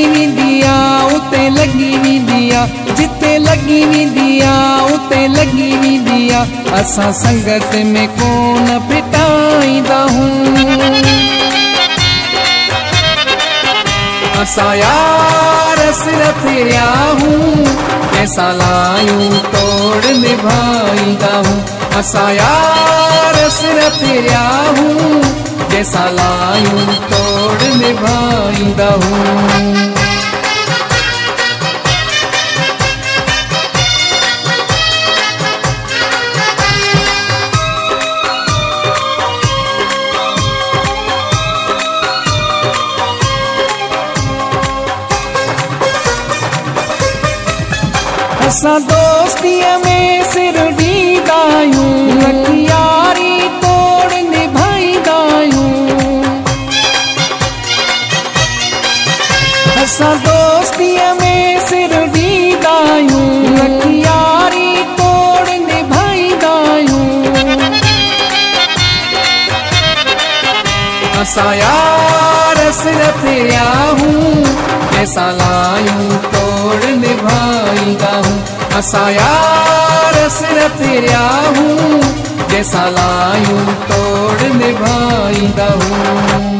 लगी नी दिया, उते लगी नी दिया, जिते लगी नी दिया, उते लगी नी दिया। असा संगत में कौन पिटाईंदा हूँ? असा यार सिर फिरिया हूँ, ऐसा लायूं तोड़ निभाईंदा हूँ। असा यार सिर फिरिया हूँ, जैसा लायूं तोड़ निभाईंदा हूँ। असां दोस्तीअ में सिर ॾींदा आहियूं यारी तोड़ निभाईंदा आहियूं असां दोस्तीअ में सिर ॾींदा आहियूं यारी तोड़ निभाईंदा आहियूं असां यार सिर फिरिया हूँ ऐसा लायूं तोड़ निभाईंदा हूँ। असा सिर फिरिया हूँ। जैसा लायूं तोड़ निभाई हूँ।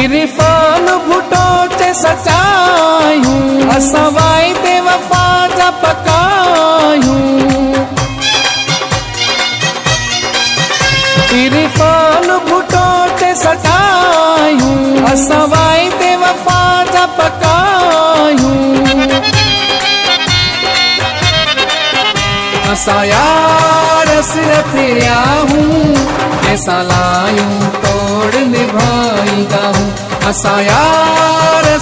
इरफान भुटो चे सचायूं असां वाइदे वफ़ा जा पकायूं इरफान भुटो चे सचायूं असां वाइदे वफ़ा जा पकायूं असां यार सिर फिरिया हूँ, ऐसा लायूं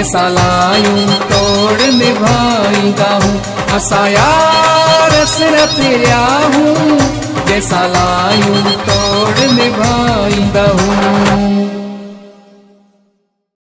ऐसा लायूं तोड़ निभाई हूँ यार सिर फिरिया हूँ जैसा लायूं तोड़ निभाई